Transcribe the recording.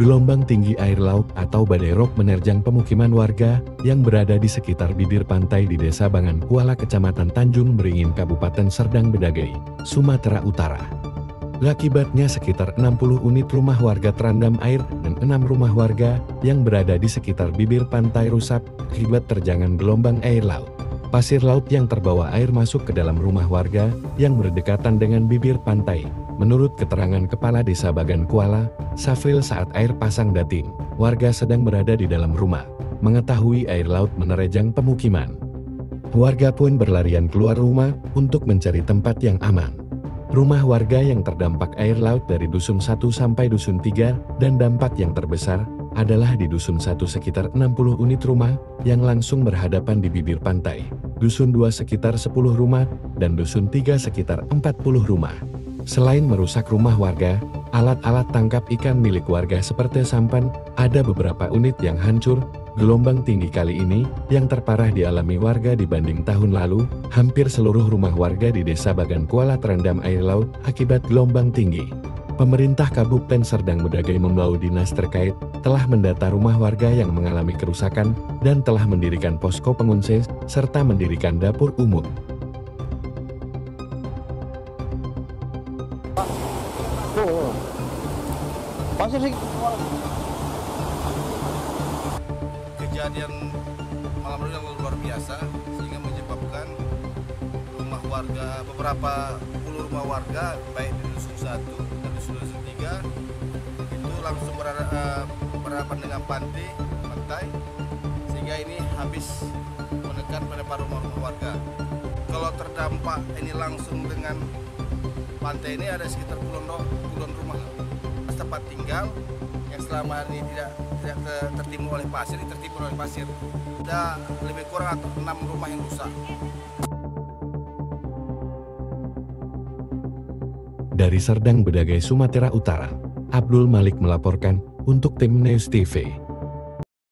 Gelombang tinggi air laut atau badai rop menerjang pemukiman warga yang berada di sekitar bibir pantai di Desa Bangan Kuala Kecamatan Tanjung Beringin Kabupaten Serdang Bedagai, Sumatera Utara. Akibatnya sekitar 60 unit rumah warga terendam air dan 6 rumah warga yang berada di sekitar bibir pantai rusak akibat terjangan gelombang air laut. Pasir laut yang terbawa air masuk ke dalam rumah warga yang berdekatan dengan bibir pantai. Menurut keterangan Kepala Desa Bagan Kuala, Safril saat air pasang dating, warga sedang berada di dalam rumah, mengetahui air laut menerjang pemukiman. Warga pun berlarian keluar rumah untuk mencari tempat yang aman. Rumah warga yang terdampak air laut dari Dusun 1 sampai Dusun 3 dan dampak yang terbesar adalah di Dusun 1 sekitar 60 unit rumah yang langsung berhadapan di bibir pantai, Dusun 2 sekitar 10 rumah, dan Dusun 3 sekitar 40 rumah. Selain merusak rumah warga, alat-alat tangkap ikan milik warga seperti sampan, ada beberapa unit yang hancur, Gelombang tinggi kali ini, yang terparah dialami warga dibanding tahun lalu, hampir seluruh rumah warga di desa Bagan Kuala terendam air laut akibat gelombang tinggi. Pemerintah Kabupaten Serdang Bedagai membawa dinas terkait telah mendata rumah warga yang mengalami kerusakan dan telah mendirikan posko pengungsi serta mendirikan dapur umum. Kejadian malam itu yang luar biasa sehingga menyebabkan rumah warga beberapa puluh rumah warga baik di dusun satu dan dusun tiga itu langsung uh, berhadapan dengan pantai pantai sehingga ini habis menekan pada paruh rumah warga kalau terdampak ini langsung dengan pantai ini ada sekitar puluhan, puluhan rumah tempat tinggal yang selama ini tidak tidak tertimbun oleh pasir, tertimbun oleh pasir. Ada lebih kurang enam rumah yang rusak. Dari Serdang Bedagai, Sumatera Utara, Abdul Malik melaporkan untuk tim News TV.